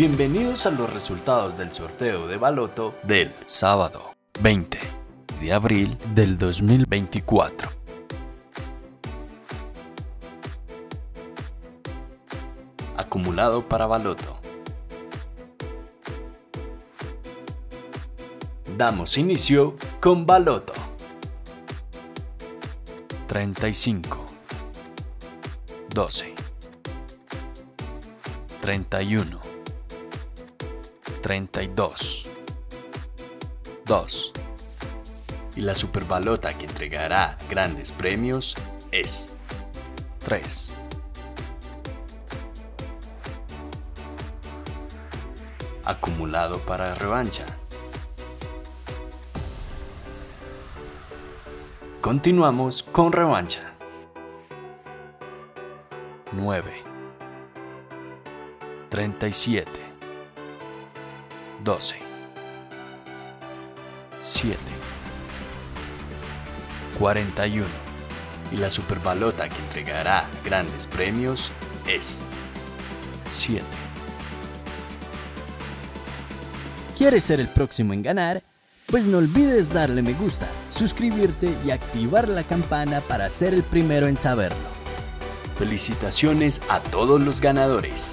Bienvenidos a los resultados del sorteo de Baloto del sábado 20 de abril del 2024. Acumulado para Baloto. Damos inicio con Baloto. 35 12 31 32 2 Y la superbalota que entregará grandes premios es 3 Acumulado para revancha. Continuamos con revancha. 9 37 12 7 41 y la superbalota que entregará grandes premios es 7 ¿Quieres ser el próximo en ganar? Pues no olvides darle me gusta, suscribirte y activar la campana para ser el primero en saberlo. Felicitaciones a todos los ganadores.